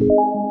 you